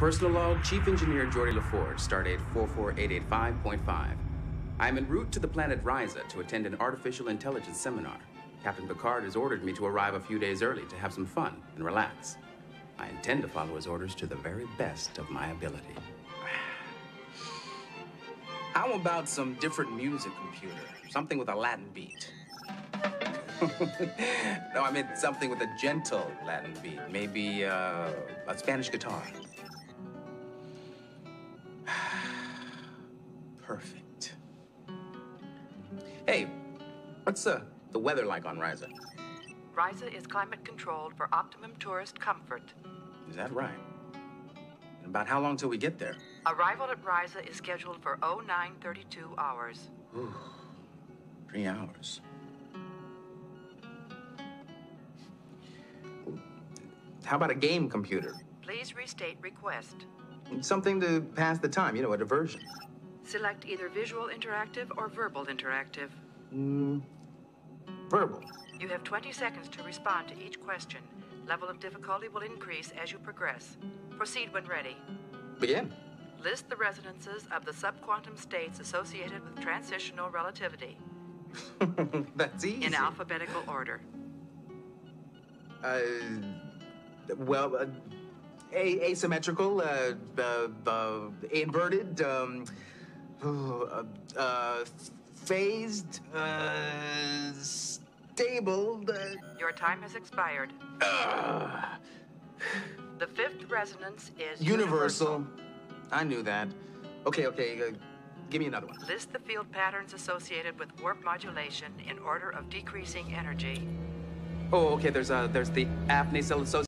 Personal log, Chief Engineer Geordi LaForge, stardate 44885.5. I am en route to the planet Risa to attend an artificial intelligence seminar. Captain Picard has ordered me to arrive a few days early to have some fun and relax. I intend to follow his orders to the very best of my ability. How about some different music, computer? Something with a Latin beat. no, I meant something with a gentle Latin beat. Maybe uh, a Spanish guitar. Perfect. Hey, what's uh, the weather like on Risa? Risa is climate controlled for optimum tourist comfort. Is that right? And about how long till we get there? Arrival at Risa is scheduled for 0932 hours. Ooh, three hours. How about a game computer? Please restate request. Something to pass the time, you know, a diversion. Select either visual interactive or verbal interactive. Mm, verbal. You have 20 seconds to respond to each question. Level of difficulty will increase as you progress. Proceed when ready. Begin. List the resonances of the subquantum states associated with transitional relativity. That's easy. In alphabetical order. Uh, well, uh, a- asymmetrical, uh, uh, uh, inverted, um, uh, uh, phased, uh, stable. Uh, Your time has expired. The fifth resonance is universal. I knew that. Okay, okay. Uh, give me another one. List the field patterns associated with warp modulation in order of decreasing energy. Oh, okay. There's uh, there's the apnea cell associated.